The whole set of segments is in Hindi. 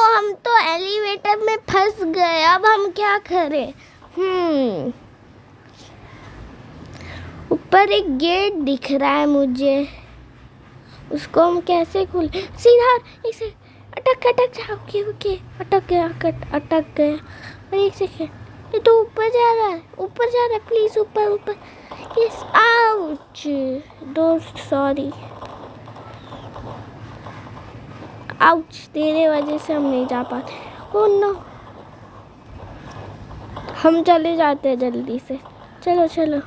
तो हम तो एलिवेटर में फंस गए, अब हम क्या करें? हम्म। ऊपर एक गेट दिख रहा है मुझे। उसको हम कैसे खोल, सीधा इसे अटक अटक, जा, ओके ओके। अटक गया, अटक अटक गया। और एक सेकेंड। ये तो ऊपर जा रहा है, ऊपर जा रहा है प्लीज़ ऊपर ऊपर। यस आउच दोस्त सॉरी आउच तेरे वजह से हम नहीं जा पाते। ओ नो हम चले जाते हैं जल्दी से। चलो चलो।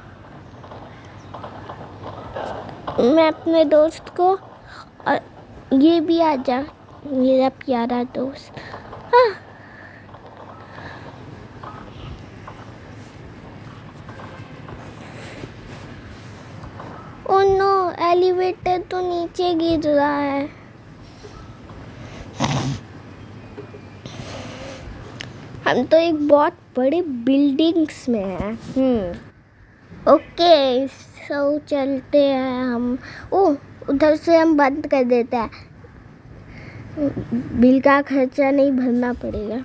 मैं अपने दोस्त को और ये भी आ जा। मेरा प्यारा दोस्त। हाँ। ओ नो एलिवेटर तो नीचे गिर रहा है। हम तो एक बहुत बड़े बिल्डिंग्स में हैं। हम्म। ओके सो चलते हैं हम। ओ उधर से हम बंद कर देते हैं। बिल का खर्चा नहीं भरना पड़ेगा।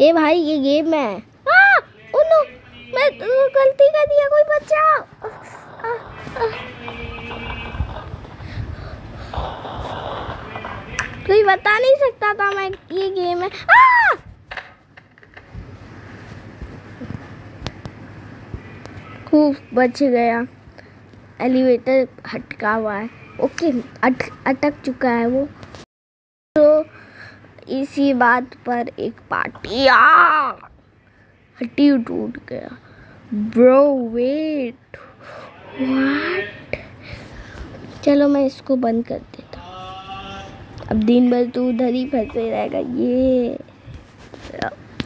ए भाई ये गेम है। आ, नो मैं तो गलती कर दिया कोई बचाओ। कोई बता नहीं सकता था मैं ये गेम है। आ! खूब बच गया। एलिवेटर हटका हुआ है। ओके अट, अटक चुका है वो। तो इसी बात पर एक पार्टी आ हड्डी टूट गया। ब्रो वेट व्हाट चलो मैं इसको बंद कर देता हूँ। अब दिन भर तू उधर ही फंसे रहेगा। ये।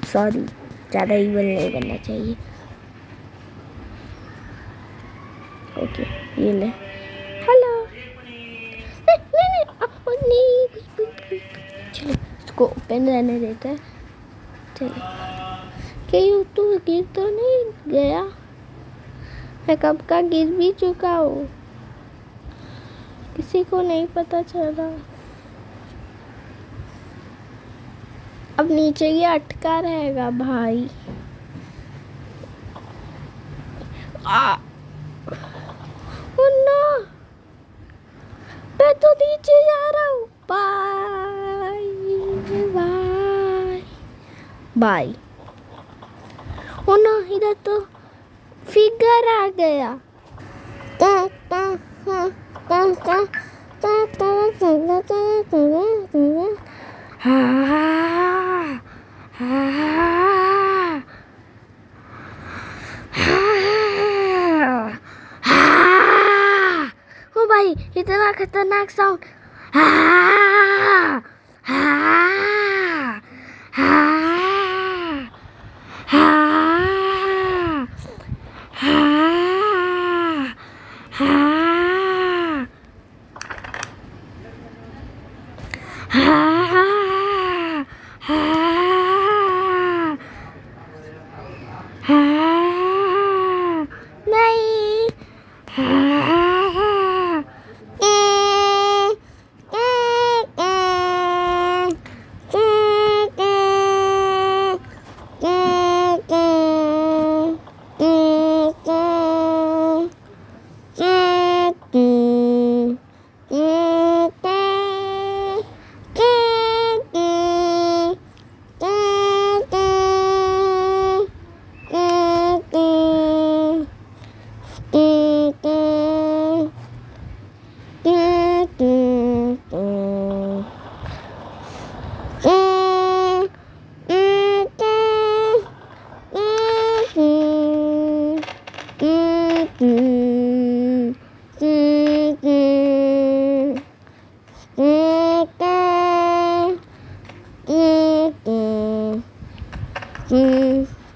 सॉरी ज़्यादा ईवल नहीं बनना चाहिए। ओके ये ले। हेलो आ, नहीं चलो इसको ओपन रहने देते हैं। चलो। तू गिर तो नहीं गया? मैं कब का गिर भी चुका हूँ? किसी को नहीं पता चला। अब नीचे ये अटका रहेगा भाई। आ तो नीचे जा रहा हूँ bye bye bye oh no इधर तो फिगर आ गया हाँ हाँ हाँ ओ भाई इतना खतरनाक साउंड हाँ